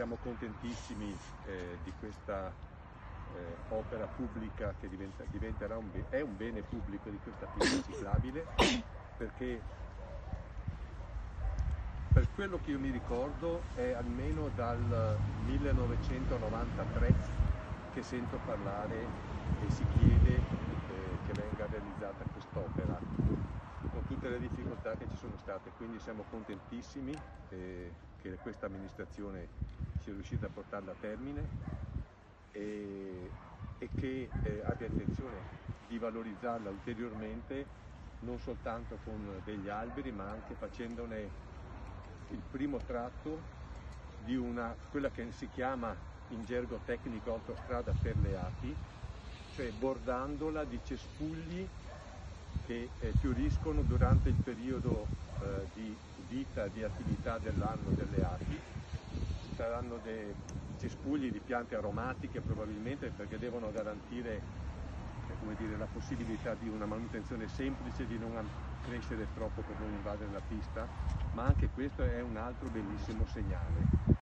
siamo contentissimi eh, di questa eh, opera pubblica che diventa, diventerà un, è un bene pubblico di questa pista ciclabile perché per quello che io mi ricordo è almeno dal 1993 che sento parlare e si chiede eh, che venga realizzata quest'opera con tutte le difficoltà che ci sono state. Quindi siamo contentissimi eh, che questa amministrazione sia riuscita a portarla a termine e, e che eh, abbia intenzione di valorizzarla ulteriormente non soltanto con degli alberi ma anche facendone il primo tratto di una, quella che si chiama in gergo tecnico autostrada per le api, cioè bordandola di cespugli che eh, fioriscono durante il periodo eh, di vita, di attività dell'anno delle api. Saranno dei cespugli di piante aromatiche probabilmente perché devono garantire come dire, la possibilità di una manutenzione semplice, di non crescere troppo per non invadere la pista, ma anche questo è un altro bellissimo segnale.